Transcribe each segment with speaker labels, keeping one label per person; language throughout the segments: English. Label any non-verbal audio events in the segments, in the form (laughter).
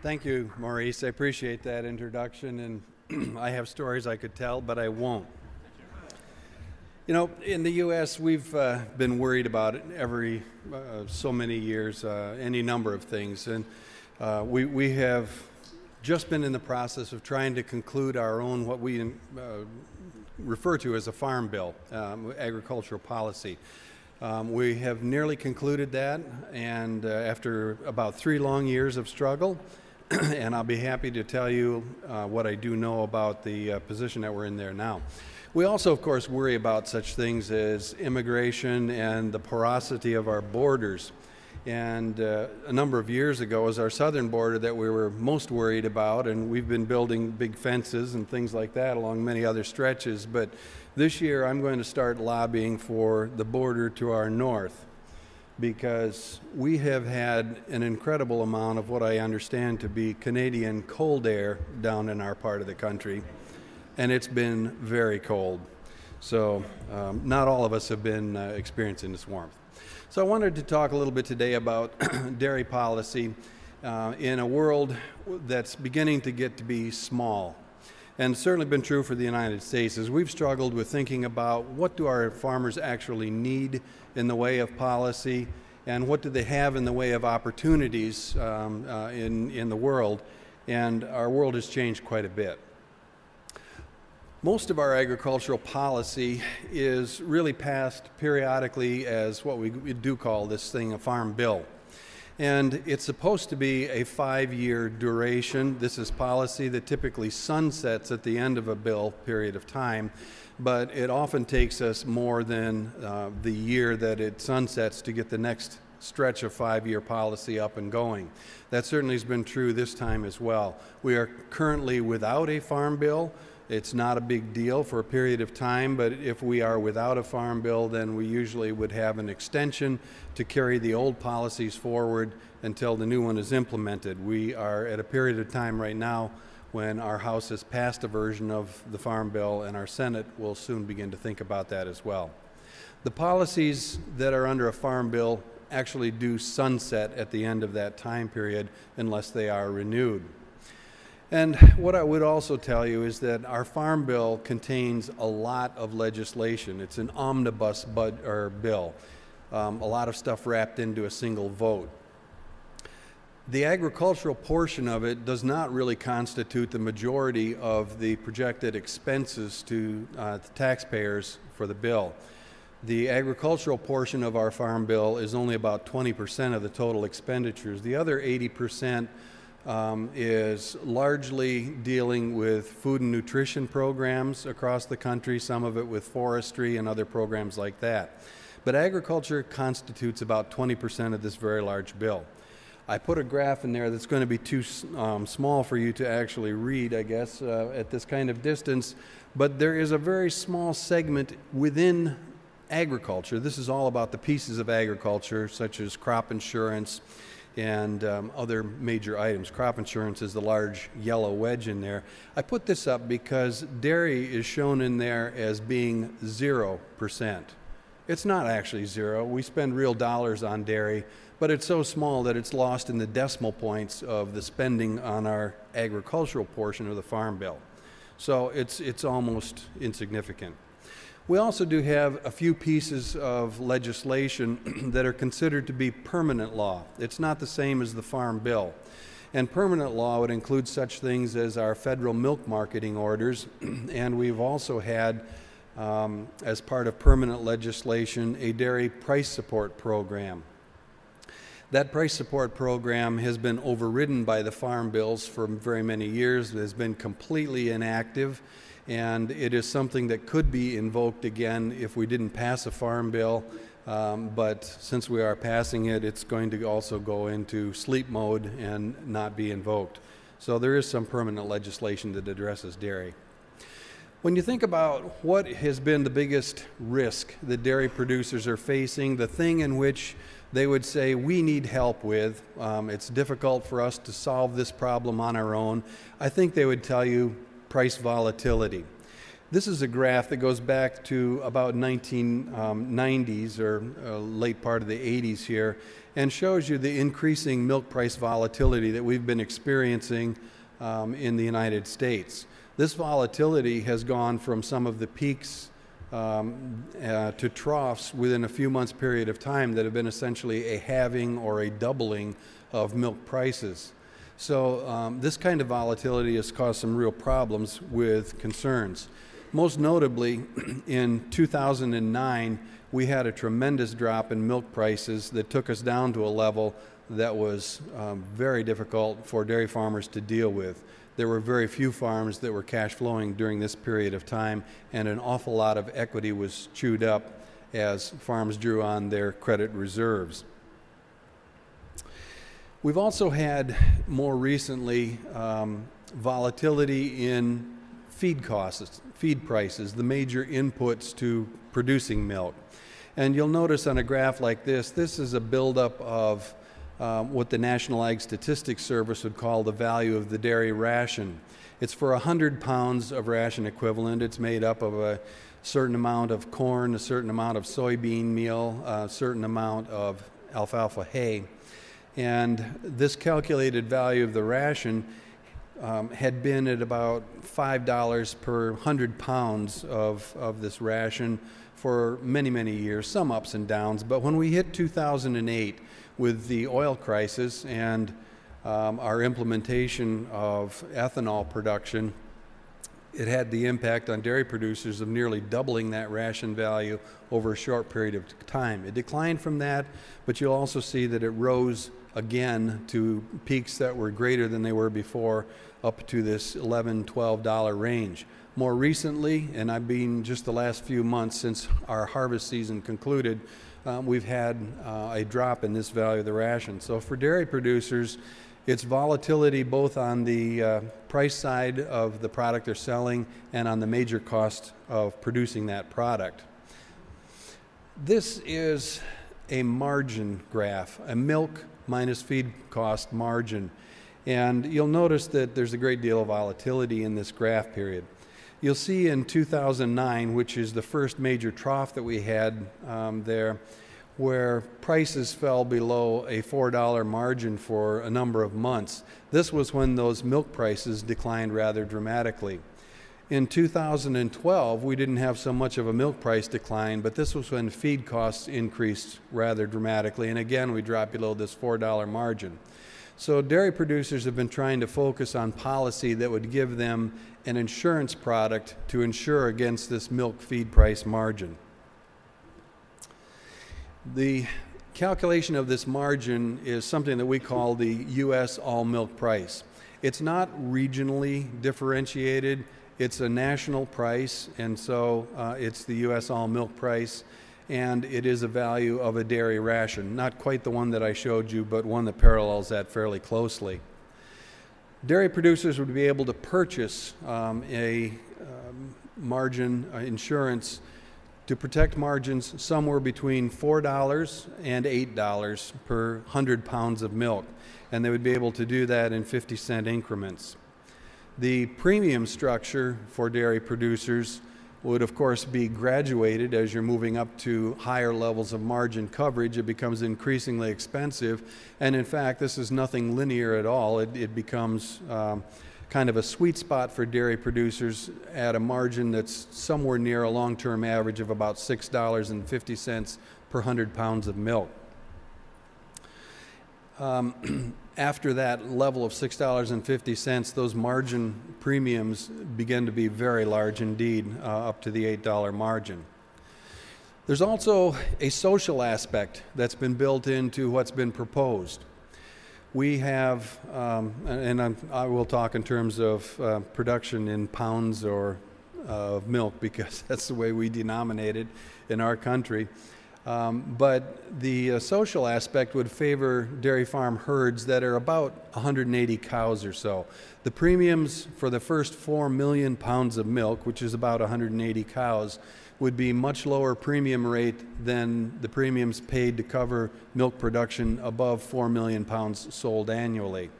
Speaker 1: Thank you, Maurice. I appreciate that introduction, and (clears throat) I have stories I could tell, but I won't. You know, in the U.S., we've uh, been worried about it every uh, so many years, uh, any number of things, and uh, we we have just been in the process of trying to conclude our own what we uh, refer to as a farm bill, um, agricultural policy. Um, we have nearly concluded that, and uh, after about three long years of struggle, (clears throat) and I'll be happy to tell you uh, what I do know about the uh, position that we're in there now. We also, of course, worry about such things as immigration and the porosity of our borders. And uh, a number of years ago it was our southern border that we were most worried about, and we've been building big fences and things like that along many other stretches. But this year I'm going to start lobbying for the border to our north because we have had an incredible amount of what I understand to be Canadian cold air down in our part of the country, and it's been very cold. So, um, not all of us have been uh, experiencing this warmth. So I wanted to talk a little bit today about (clears throat) dairy policy uh, in a world that's beginning to get to be small. And certainly been true for the United States is we've struggled with thinking about what do our farmers actually need in the way of policy and what do they have in the way of opportunities um, uh, in, in the world. And our world has changed quite a bit. Most of our agricultural policy is really passed periodically as what we do call this thing a farm bill. And it's supposed to be a five year duration. This is policy that typically sunsets at the end of a bill period of time, but it often takes us more than uh, the year that it sunsets to get the next stretch of five year policy up and going. That certainly has been true this time as well. We are currently without a farm bill. It's not a big deal for a period of time, but if we are without a farm bill, then we usually would have an extension to carry the old policies forward until the new one is implemented. We are at a period of time right now when our House has passed a version of the Farm Bill, and our Senate will soon begin to think about that as well. The policies that are under a Farm Bill actually do sunset at the end of that time period unless they are renewed. And what I would also tell you is that our Farm Bill contains a lot of legislation. It's an omnibus bud, or bill, um, a lot of stuff wrapped into a single vote. The agricultural portion of it does not really constitute the majority of the projected expenses to uh, the taxpayers for the bill. The agricultural portion of our Farm Bill is only about 20% of the total expenditures. The other 80 percent um, is largely dealing with food and nutrition programs across the country, some of it with forestry and other programs like that. But agriculture constitutes about 20% of this very large bill. I put a graph in there that's going to be too um, small for you to actually read, I guess, uh, at this kind of distance, but there is a very small segment within agriculture. This is all about the pieces of agriculture, such as crop insurance and um, other major items. Crop insurance is the large yellow wedge in there. I put this up because dairy is shown in there as being 0%. It's not actually zero. We spend real dollars on dairy, but it's so small that it's lost in the decimal points of the spending on our agricultural portion of the Farm Bill. So it's, it's almost insignificant. We also do have a few pieces of legislation (clears throat) that are considered to be permanent law. It's not the same as the Farm Bill. And permanent law would include such things as our federal milk marketing orders, (clears throat) and we've also had, um, as part of permanent legislation, a dairy price support program. That price support program has been overridden by the farm bills for very many years. It has been completely inactive and it is something that could be invoked again if we didn't pass a farm bill. Um, but since we are passing it, it's going to also go into sleep mode and not be invoked. So there is some permanent legislation that addresses dairy. When you think about what has been the biggest risk that dairy producers are facing, the thing in which they would say we need help with, um, it's difficult for us to solve this problem on our own, I think they would tell you price volatility. This is a graph that goes back to about 1990s or uh, late part of the 80s here and shows you the increasing milk price volatility that we've been experiencing um, in the United States. This volatility has gone from some of the peaks um, uh, to troughs within a few months period of time that have been essentially a halving or a doubling of milk prices. So um, this kind of volatility has caused some real problems with concerns. Most notably, (clears throat) in 2009, we had a tremendous drop in milk prices that took us down to a level that was um, very difficult for dairy farmers to deal with. There were very few farms that were cash flowing during this period of time, and an awful lot of equity was chewed up as farms drew on their credit reserves. We've also had more recently um, volatility in feed costs, feed prices, the major inputs to producing milk. And you'll notice on a graph like this, this is a buildup of um, what the National Ag Statistics Service would call the value of the dairy ration. It's for 100 pounds of ration equivalent. It's made up of a certain amount of corn, a certain amount of soybean meal, a certain amount of alfalfa hay. And this calculated value of the ration um, had been at about $5 per 100 pounds of, of this ration for many, many years, some ups and downs. But when we hit 2008 with the oil crisis and um, our implementation of ethanol production, it had the impact on dairy producers of nearly doubling that ration value over a short period of time. It declined from that, but you'll also see that it rose again to peaks that were greater than they were before, up to this $11, $12 range. More recently, and I've been just the last few months since our harvest season concluded, um, we've had uh, a drop in this value of the ration. So for dairy producers, it's volatility both on the uh, price side of the product they're selling and on the major cost of producing that product. This is a margin graph, a milk minus feed cost margin. And you'll notice that there's a great deal of volatility in this graph period. You'll see in 2009, which is the first major trough that we had um, there, where prices fell below a $4 margin for a number of months. This was when those milk prices declined rather dramatically. In 2012, we didn't have so much of a milk price decline, but this was when feed costs increased rather dramatically. And again, we dropped below this $4 margin. So, dairy producers have been trying to focus on policy that would give them an insurance product to insure against this milk feed price margin. The calculation of this margin is something that we call the U.S. all milk price. It's not regionally differentiated it's a national price, and so uh, it's the U.S. all milk price, and it is a value of a dairy ration. Not quite the one that I showed you, but one that parallels that fairly closely. Dairy producers would be able to purchase um, a um, margin uh, insurance to protect margins somewhere between $4 and $8 per 100 pounds of milk. And they would be able to do that in 50 cent increments. The premium structure for dairy producers would, of course, be graduated as you're moving up to higher levels of margin coverage. It becomes increasingly expensive. And in fact, this is nothing linear at all. It, it becomes um, kind of a sweet spot for dairy producers at a margin that's somewhere near a long term average of about $6.50 per 100 pounds of milk. Um, (clears throat) after that level of $6.50, those margin premiums begin to be very large indeed, uh, up to the $8 margin. There's also a social aspect that's been built into what's been proposed. We have, um, and I'm, i will talk in terms of uh, production in pounds or uh, of milk (laughs) because that's the way we denominate it in our country. Um, but the uh, social aspect would favor dairy farm herds that are about 180 cows or so. The premiums for the first 4 million pounds of milk, which is about 180 cows, would be much lower premium rate than the premiums paid to cover milk production above 4 million pounds sold annually.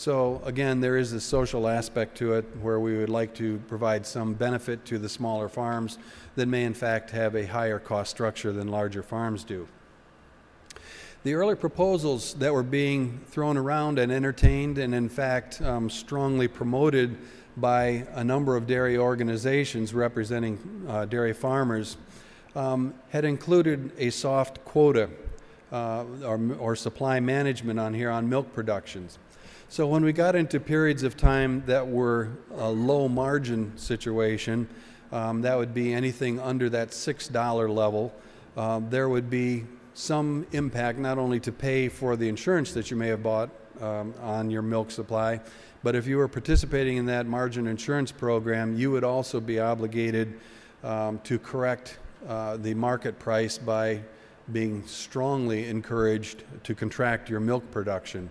Speaker 1: So again, there is a social aspect to it where we would like to provide some benefit to the smaller farms that may in fact have a higher cost structure than larger farms do. The early proposals that were being thrown around and entertained and in fact um, strongly promoted by a number of dairy organizations representing uh, dairy farmers um, had included a soft quota uh, or, or supply management on here on milk productions. So when we got into periods of time that were a low margin situation, um, that would be anything under that $6 level, uh, there would be some impact not only to pay for the insurance that you may have bought um, on your milk supply, but if you were participating in that margin insurance program, you would also be obligated um, to correct uh, the market price by being strongly encouraged to contract your milk production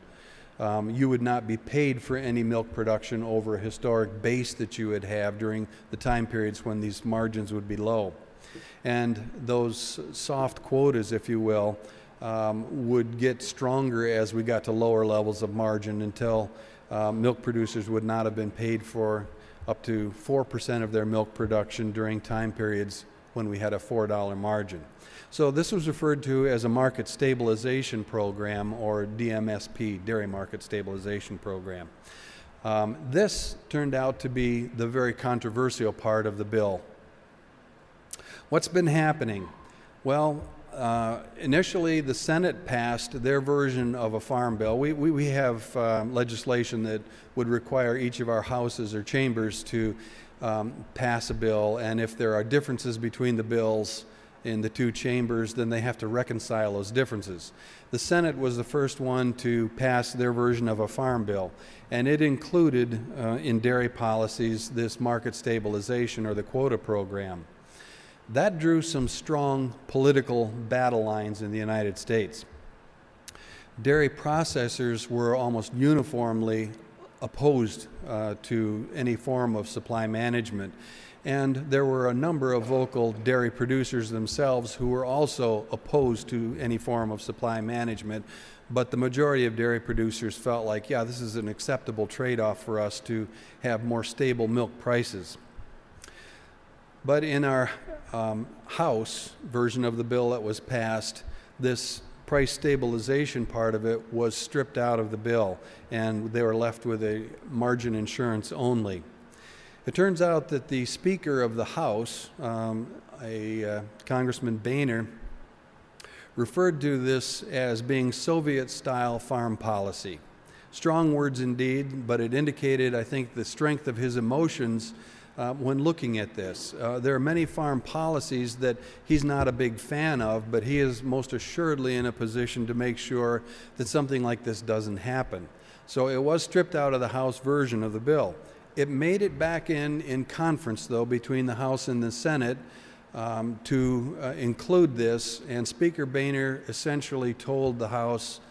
Speaker 1: um, you would not be paid for any milk production over a historic base that you would have during the time periods when these margins would be low. And those soft quotas, if you will, um, would get stronger as we got to lower levels of margin until uh, milk producers would not have been paid for up to 4% of their milk production during time periods when we had a $4 margin. So this was referred to as a market stabilization program or DMSP, Dairy Market Stabilization Program. Um, this turned out to be the very controversial part of the bill. What's been happening? Well, uh, initially the Senate passed their version of a farm bill. We, we, we have uh, legislation that would require each of our houses or chambers to um, pass a bill, and if there are differences between the bills, in the two chambers, then they have to reconcile those differences. The Senate was the first one to pass their version of a farm bill, and it included uh, in dairy policies this market stabilization or the quota program. That drew some strong political battle lines in the United States. Dairy processors were almost uniformly opposed uh, to any form of supply management and there were a number of vocal dairy producers themselves who were also opposed to any form of supply management. But the majority of dairy producers felt like, yeah, this is an acceptable trade off for us to have more stable milk prices. But in our um, House version of the bill that was passed, this price stabilization part of it was stripped out of the bill, and they were left with a margin insurance only. It turns out that the Speaker of the House, um, a uh, Congressman Boehner, referred to this as being Soviet style farm policy. Strong words indeed, but it indicated, I think, the strength of his emotions uh, when looking at this. Uh, there are many farm policies that he's not a big fan of, but he is most assuredly in a position to make sure that something like this doesn't happen. So it was stripped out of the House version of the bill. It made it back in in conference, though, between the House and the Senate um, to uh, include this, and Speaker Boehner essentially told the House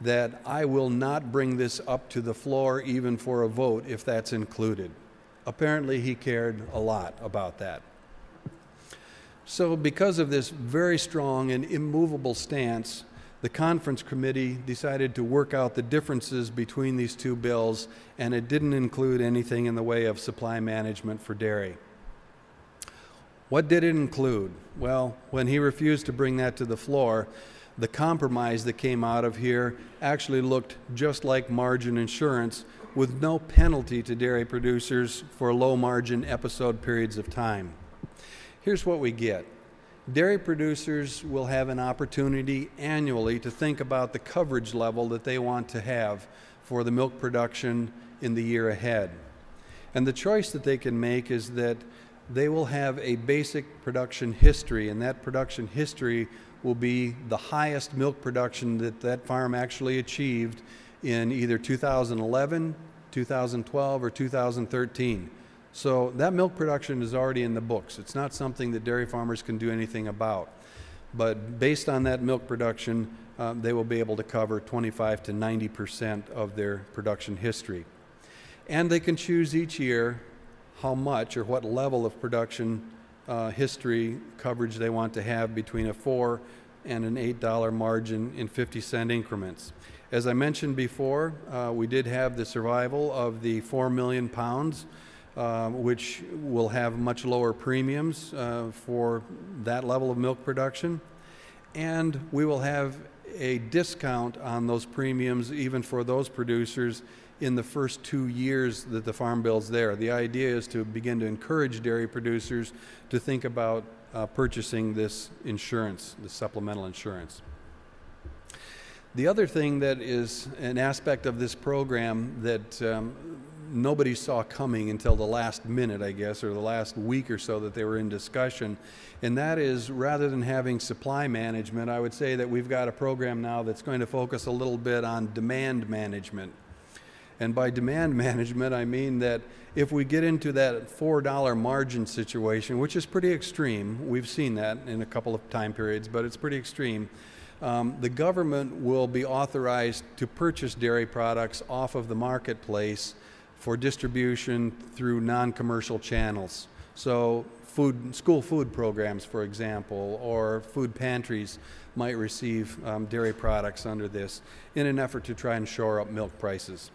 Speaker 1: that I will not bring this up to the floor even for a vote if that's included. Apparently, he cared a lot about that. So, because of this very strong and immovable stance, the conference committee decided to work out the differences between these two bills, and it didn't include anything in the way of supply management for dairy. What did it include? Well, when he refused to bring that to the floor, the compromise that came out of here actually looked just like margin insurance with no penalty to dairy producers for low margin episode periods of time. Here's what we get dairy producers will have an opportunity annually to think about the coverage level that they want to have for the milk production in the year ahead. And the choice that they can make is that they will have a basic production history, and that production history will be the highest milk production that that farm actually achieved in either 2011, 2012, or 2013. So that milk production is already in the books. It's not something that dairy farmers can do anything about. But based on that milk production, uh, they will be able to cover 25 to 90 percent of their production history. And they can choose each year how much or what level of production uh, history coverage they want to have between a 4 and an $8 margin in 50 cent increments. As I mentioned before, uh, we did have the survival of the 4 million pounds, uh, which will have much lower premiums uh, for that level of milk production. And we will have a discount on those premiums even for those producers in the first two years that the Farm Bill's there. The idea is to begin to encourage dairy producers to think about uh, purchasing this insurance, the supplemental insurance. The other thing that is an aspect of this program that um, nobody saw coming until the last minute, I guess, or the last week or so that they were in discussion, and that is rather than having supply management, I would say that we've got a program now that's going to focus a little bit on demand management. And by demand (laughs) management, I mean that if we get into that $4 margin situation, which is pretty extreme, we've seen that in a couple of time periods, but it's pretty extreme, um, the government will be authorized to purchase dairy products off of the marketplace for distribution through non commercial channels. So, food, school food programs, for example, or food pantries might receive um, dairy products under this in an effort to try and shore up milk prices.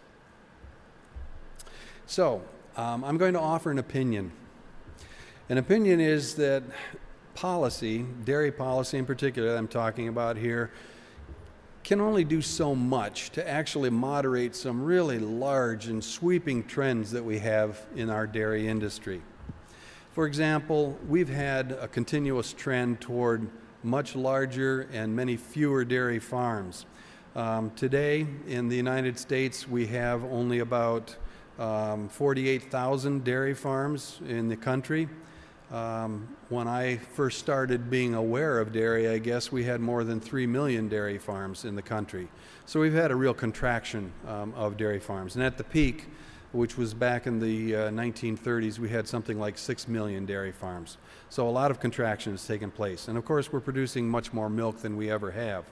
Speaker 1: So, um, I'm going to offer an opinion. An opinion is that policy, dairy policy in particular, that I'm talking about here, can only do so much to actually moderate some really large and sweeping trends that we have in our dairy industry. For example, we've had a continuous trend toward much larger and many fewer dairy farms. Um, today in the United States, we have only about um, 48,000 dairy farms in the country. Um, when I first started being aware of dairy, I guess we had more than 3 million dairy farms in the country. So we've had a real contraction um, of dairy farms. And at the peak, which was back in the uh, 1930s, we had something like 6 million dairy farms. So a lot of contraction has taken place. And of course, we're producing much more milk than we ever have.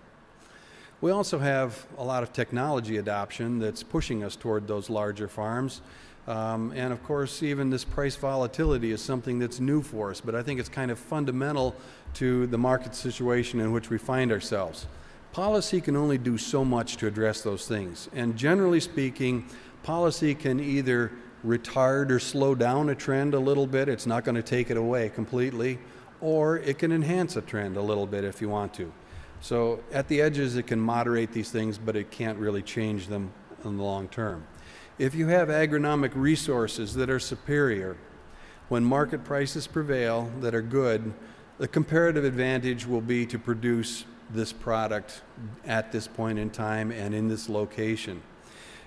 Speaker 1: We also have a lot of technology adoption that's pushing us toward those larger farms. Um, and of course, even this price volatility is something that's new for us, but I think it's kind of fundamental to the market situation in which we find ourselves. Policy can only do so much to address those things. And generally speaking, policy can either retard or slow down a trend a little bit, it's not going to take it away completely, or it can enhance a trend a little bit if you want to. So at the edges, it can moderate these things, but it can't really change them in the long term. If you have agronomic resources that are superior, when market prices prevail that are good, the comparative advantage will be to produce this product at this point in time and in this location.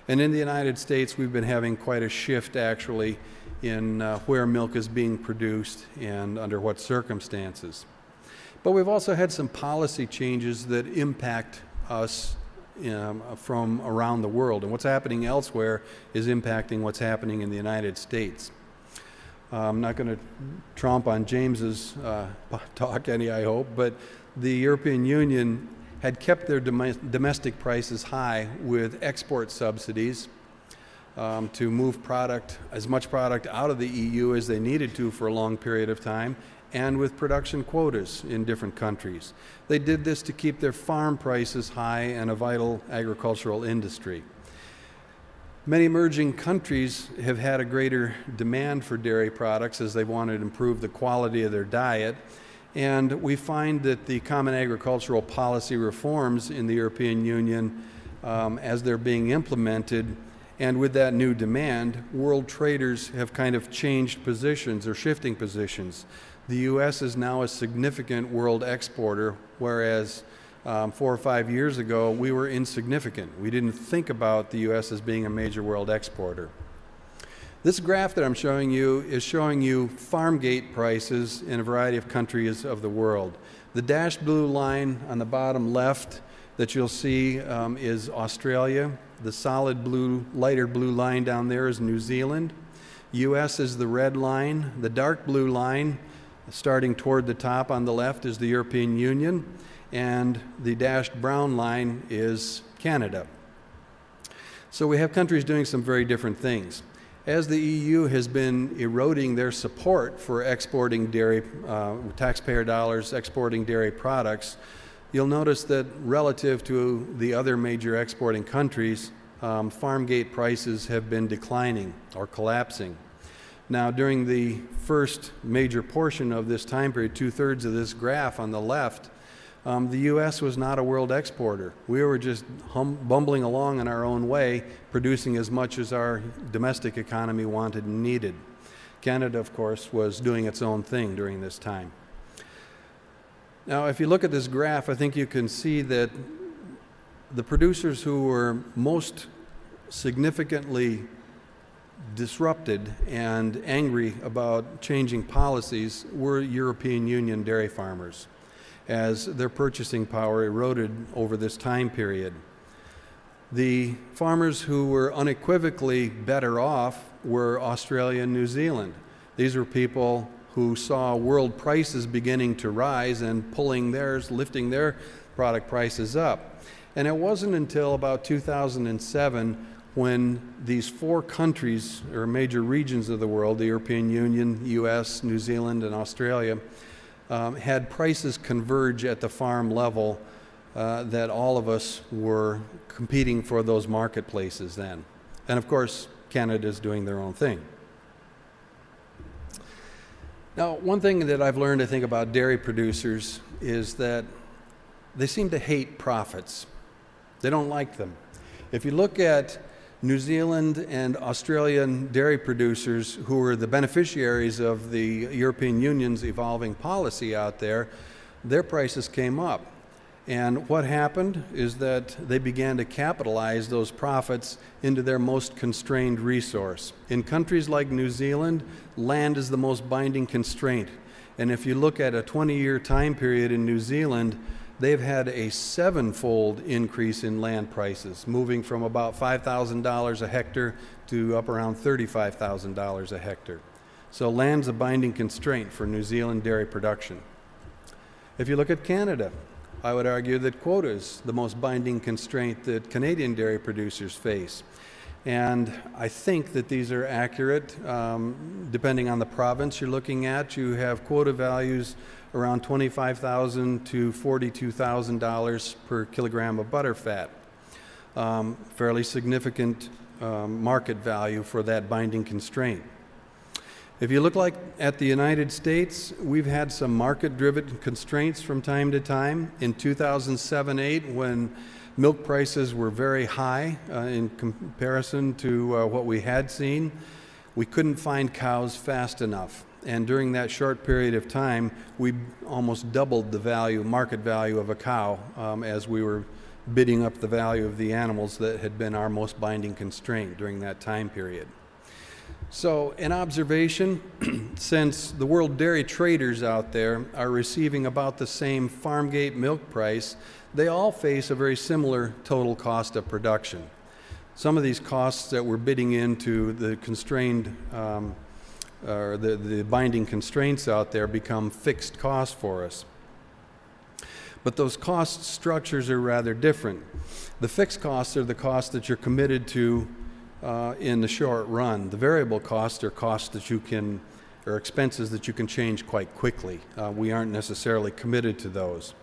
Speaker 1: And in the United States, we've been having quite a shift actually in uh, where milk is being produced and under what circumstances. But we've also had some policy changes that impact us um, from around the world. And what's happening elsewhere is impacting what's happening in the United States. Uh, I'm not going to tromp on James's uh, (laughs) talk any, I hope, but the European Union had kept their dom domestic prices high with export subsidies um, to move product, as much product out of the EU as they needed to for a long period of time, and with production quotas in different countries. They did this to keep their farm prices high and a vital agricultural industry. Many emerging countries have had a greater demand for dairy products as they wanted to improve the quality of their diet. And we find that the common agricultural policy reforms in the European Union, um, as they're being implemented, and with that new demand, world traders have kind of changed positions or shifting positions the U.S. is now a significant world exporter, whereas um, four or five years ago we were insignificant. We didn't think about the U.S. as being a major world exporter. This graph that I'm showing you is showing you farm gate prices in a variety of countries of the world. The dashed blue line on the bottom left that you'll see um, is Australia. The solid blue, lighter blue line down there is New Zealand. US is the red line. The dark blue line starting toward the top on the left is the European Union, and the dashed brown line is Canada. So we have countries doing some very different things. As the EU has been eroding their support for exporting dairy, uh, taxpayer dollars, exporting dairy products, you'll notice that relative to the other major exporting countries, um, farm gate prices have been declining or collapsing. Now, during the first major portion of this time period, two thirds of this graph on the left, um, the U.S. was not a world exporter. We were just hum- bumbling along in our own way, producing as much as our domestic economy wanted and needed. Canada, of course, was doing its own thing during this time. Now, if you look at this graph, I think you can see that the producers who were most significantly disrupted and angry about changing policies were European Union dairy farmers as their purchasing power eroded over this time period. The farmers who were unequivocally better off were Australia and New Zealand. These were people who saw world prices beginning to rise and pulling theirs, lifting their product prices up. And it wasn't until about 2007 when these four countries or major regions of the world, the European Union, US, New Zealand, and Australia, um, had prices converge at the farm level uh, that all of us were competing for those marketplaces then. And of course, Canada is doing their own thing. Now, one thing that I've learned, I think, about dairy producers is that they seem to hate profits. They don't like them. If you look at New Zealand and Australian dairy producers who were the beneficiaries of the European Union's evolving policy out there, their prices came up. And what happened is that they began to capitalize those profits into their most constrained resource. In countries like New Zealand, land is the most binding constraint. And if you look at a 20 year time period in New Zealand, they've had a sevenfold increase in land prices, moving from about $5,000 a hectare to up around $35,000 a hectare. So land's a binding constraint for New Zealand dairy production. If you look at Canada, I would argue that quota is the most binding constraint that Canadian dairy producers face. And I think that these are accurate. Um, depending on the province you're looking at, you have quota values around 25,000 to $42,000 per kilogram of butter fat. Um, fairly significant um, market value for that binding constraint. If you look like at the United States, we've had some market-driven constraints from time to time. In 2007-8, when milk prices were very high uh, in comparison to uh, what we had seen, we couldn't find cows fast enough. And during that short period of time, we almost doubled the value, market value of a cow um, as we were bidding up the value of the animals that had been our most binding constraint during that time period. So, an observation (clears throat) since the world dairy traders out there are receiving about the same farm gate milk price, they all face a very similar total cost of production. Some of these costs that we're bidding into the constrained um, or the, the binding constraints out there become fixed costs for us. But those cost structures are rather different. The fixed costs are the costs that you're committed to uh, in the short run. The variable costs are costs that you can, or expenses that you can change quite quickly. Uh, we aren't necessarily committed to those.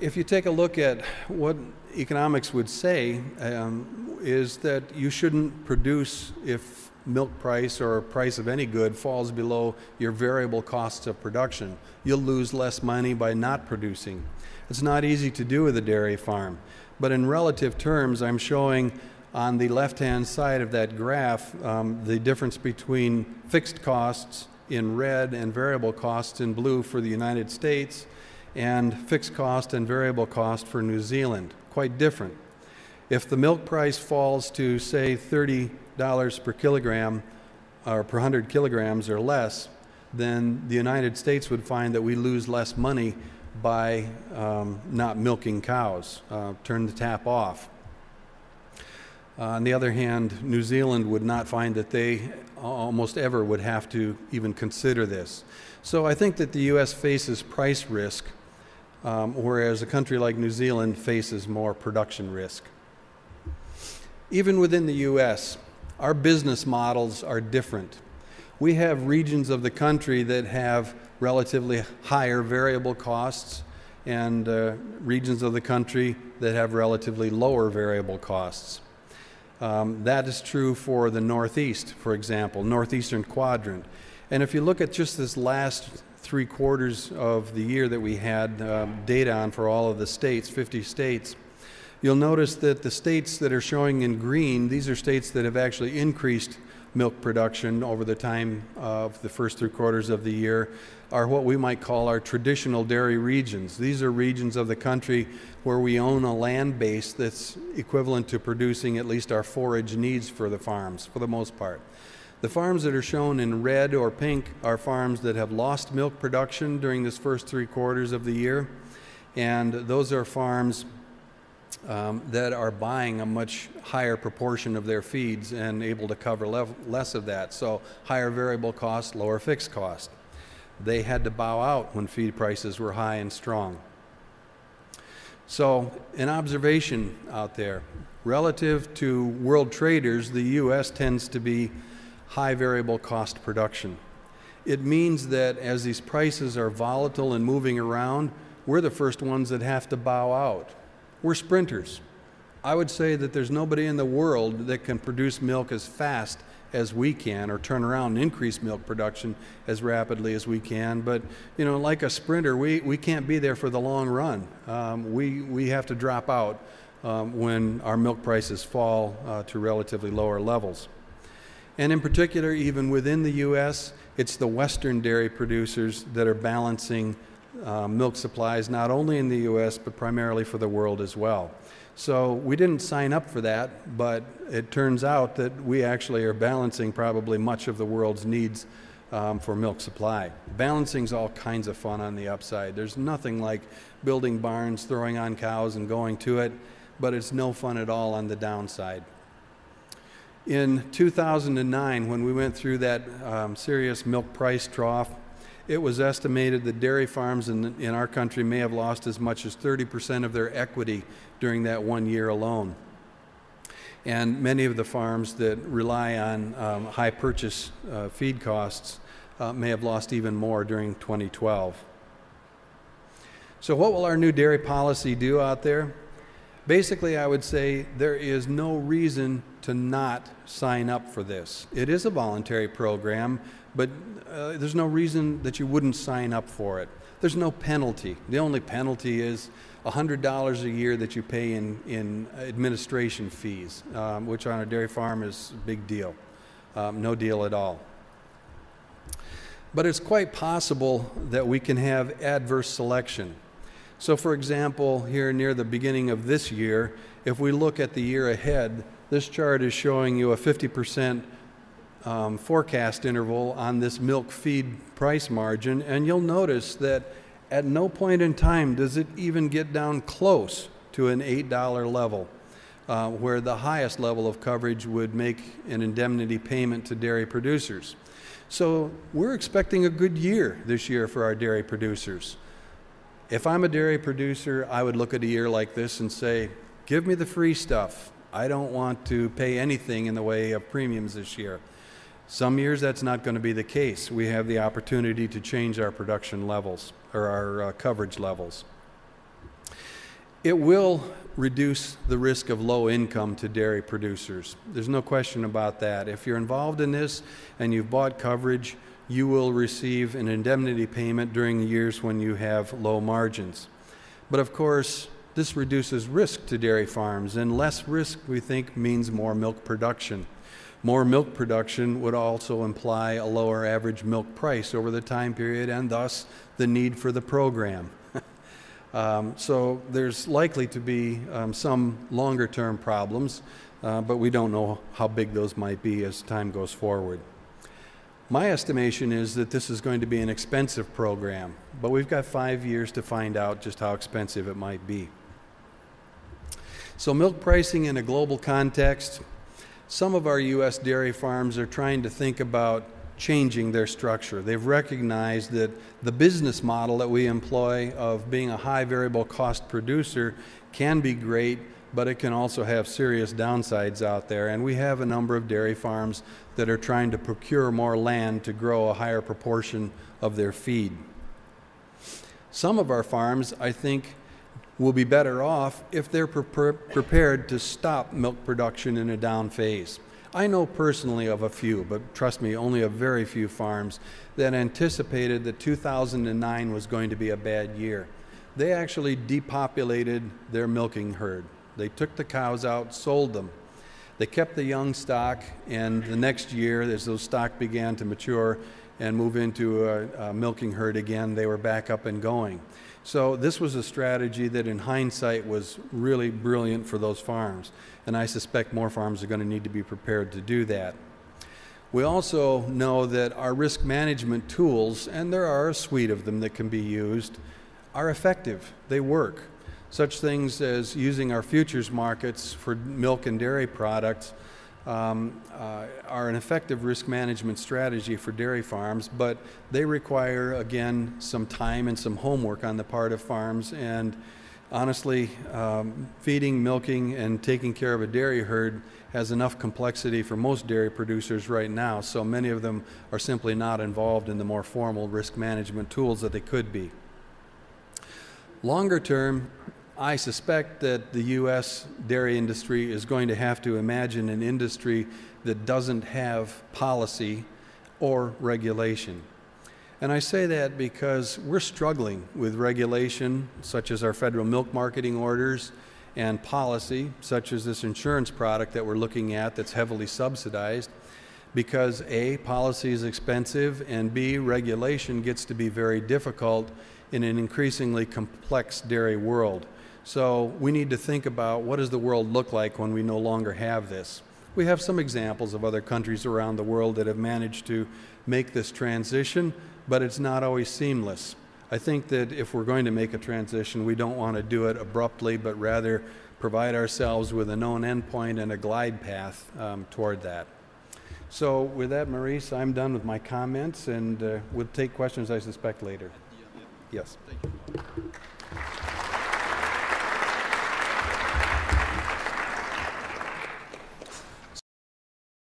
Speaker 1: If you take a look at what economics would say, um, is that you shouldn't produce if milk price or price of any good falls below your variable costs of production. You'll lose less money by not producing. It's not easy to do with a dairy farm, but in relative terms, I'm showing on the left-hand side of that graph um, the difference between fixed costs in red and variable costs in blue for the United States and fixed cost and variable cost for New Zealand. Quite different. If the milk price falls to, say, $30 per kilogram or per 100 kilograms or less, then the United States would find that we lose less money by um, not milking cows, uh, turn the tap off. Uh, on the other hand, New Zealand would not find that they almost ever would have to even consider this. So I think that the U.S. faces price risk, um, whereas a country like New Zealand faces more production risk. Even within the U.S., our business models are different. We have regions of the country that have relatively higher variable costs and uh, regions of the country that have relatively lower variable costs. Um, that is true for the Northeast, for example, Northeastern quadrant. And if you look at just this last three quarters of the year that we had um, data on for all of the states, 50 states, you'll notice that the states that are showing in green, these are states that have actually increased milk production over the time of the first three quarters of the year are what we might call our traditional dairy regions. These are regions of the country where we own a land base that's equivalent to producing at least our forage needs for the farms, for the most part. The farms that are shown in red or pink are farms that have lost milk production during this first three quarters of the year, and those are farms um, that are buying a much higher proportion of their feeds and able to cover less of that. So higher variable cost, lower fixed cost they had to bow out when feed prices were high and strong. So, an observation out there relative to world traders, the U.S. tends to be high variable cost production. It means that as these prices are volatile and moving around, we're the first ones that have to bow out. We're sprinters. I would say that there's nobody in the world that can produce milk as fast as we can or turn around and increase milk production as rapidly as we can. But, you know, like a sprinter, we, we can't be there for the long run. Um, we, we have to drop out um, when our milk prices fall uh, to relatively lower levels. And in particular, even within the U.S., it's the Western dairy producers that are balancing uh, milk supplies not only in the U.S., but primarily for the world as well. So we didn't sign up for that, but it turns out that we actually are balancing probably much of the world's needs um, for milk supply. Balancing's all kinds of fun on the upside. There's nothing like building barns, throwing on cows, and going to it, but it's no fun at all on the downside. In 2009, when we went through that um, serious milk price trough, it was estimated that dairy farms in, in our country may have lost as much as 30% of their equity during that one year alone. And many of the farms that rely on um, high purchase uh, feed costs uh, may have lost even more during 2012. So, what will our new dairy policy do out there? Basically, I would say there is no reason to not sign up for this. It is a voluntary program, but uh, there's no reason that you wouldn't sign up for it. There's no penalty. The only penalty is $100 a year that you pay in, in administration fees, um, which on a dairy farm is a big deal. Um, no deal at all. But it's quite possible that we can have adverse selection. So, for example, here near the beginning of this year, if we look at the year ahead, this chart is showing you a 50% um, forecast interval on this milk feed price margin, and you'll notice that at no point in time does it even get down close to an $8 level, uh, where the highest level of coverage would make an indemnity payment to dairy producers. So we're expecting a good year this year for our dairy producers. If I'm a dairy producer, I would look at a year like this and say, give me the free stuff. I don't want to pay anything in the way of premiums this year. Some years that's not going to be the case. We have the opportunity to change our production levels or our uh, coverage levels. It will reduce the risk of low income to dairy producers. There's no question about that. If you're involved in this and you've bought coverage, you will receive an indemnity payment during the years when you have low margins. But of course, this reduces risk to dairy farms, and less risk, we think, means more milk production. More milk production would also imply a lower average milk price over the time period and thus the need for the program. (laughs) um, so there's likely to be um, some longer term problems, uh, but we don't know how big those might be as time goes forward. My estimation is that this is going to be an expensive program, but we've got five years to find out just how expensive it might be. So, milk pricing in a global context some of our U.S. dairy farms are trying to think about changing their structure. They've recognized that the business model that we employ of being a high variable cost producer can be great, but it can also have serious downsides out there. And we have a number of dairy farms that are trying to procure more land to grow a higher proportion of their feed. Some of our farms, I think, will be better off if they're pre- prepared to stop milk production in a down phase. I know personally of a few, but trust me, only a very few farms that anticipated that 2009 was going to be a bad year. They actually depopulated their milking herd. They took the cows out, sold them. They kept the young stock, and the next year, as those stock began to mature and move into a, a milking herd again, they were back up and going. So this was a strategy that in hindsight was really brilliant for those farms. And I suspect more farms are going to need to be prepared to do that. We also know that our risk management tools, and there are a suite of them that can be used, are effective. They work. Such things as using our futures markets for milk and dairy products um, uh, are an effective risk management strategy for dairy farms, but they require, again, some time and some homework on the part of farms. And honestly, um, feeding, milking, and taking care of a dairy herd has enough complexity for most dairy producers right now, so many of them are simply not involved in the more formal risk management tools that they could be. Longer term, I suspect that the U.S. dairy industry is going to have to imagine an industry that doesn't have policy or regulation. And I say that because we're struggling with regulation, such as our federal milk marketing orders, and policy, such as this insurance product that we're looking at that's heavily subsidized, because A, policy is expensive, and B, regulation gets to be very difficult in an increasingly complex dairy world. So we need to think about what does the world look like when we no longer have this. We have some examples of other countries around the world that have managed to make this transition, but it's not always seamless. I think that if we're going to make a transition, we don't want to do it abruptly, but rather provide ourselves with a known endpoint and a glide path um, toward that. So, with that, Maurice, I'm done with my comments, and uh, we'll take questions, I suspect, later. Yes.
Speaker 2: Thank you.